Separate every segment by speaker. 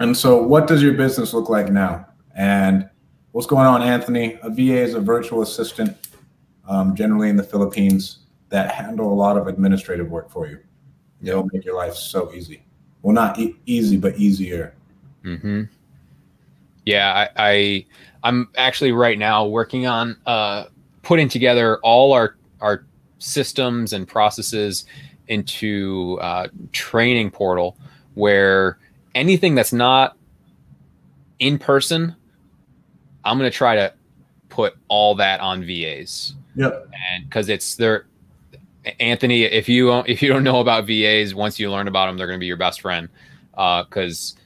Speaker 1: And so, what does your business look like now? And what's going on, Anthony? A VA is a virtual assistant, um, generally in the Philippines, that handle a lot of administrative work for you. They'll make your life so easy. Well, not e- easy, but easier.
Speaker 2: Mm-hmm. Yeah, I, I I'm actually right now working on uh, putting together all our our systems and processes into uh, training portal where anything that's not in person, I'm going to try to put all that on VAs.
Speaker 1: Yep.
Speaker 2: And because it's their Anthony, if you if you don't know about VAs, once you learn about them, they're going to be your best friend. Because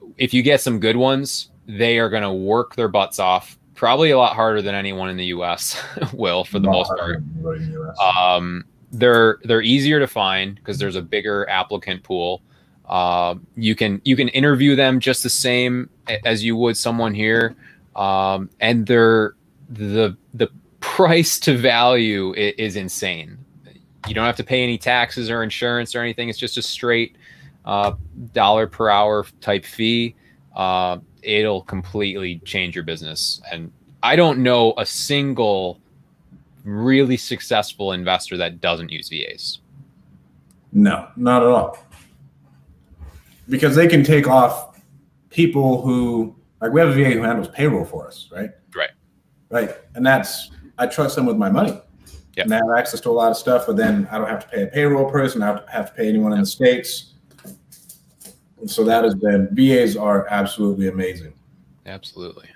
Speaker 2: uh, if you get some good ones, they are going to work their butts off. Probably a lot harder than anyone in the U.S. will, for the most part. Um, they're they're easier to find because there's a bigger applicant pool. Uh, you can you can interview them just the same as you would someone here, um, and they're the the price to value is, insane. You don't have to pay any taxes or insurance or anything. It's just a straight uh, dollar per hour type fee. Uh, it'll completely change your business. And I don't know a single really successful investor that doesn't use VAs.
Speaker 1: No, not at all. Because they can take off people who, like, we have a VA who handles payroll for us, right?
Speaker 2: Right.
Speaker 1: Right. And that's, I trust them with my money. Yep. And I have access to a lot of stuff, but then I don't have to pay a payroll person. I don't have to pay anyone in the States. And so that has been, VAs are absolutely amazing.
Speaker 2: Absolutely.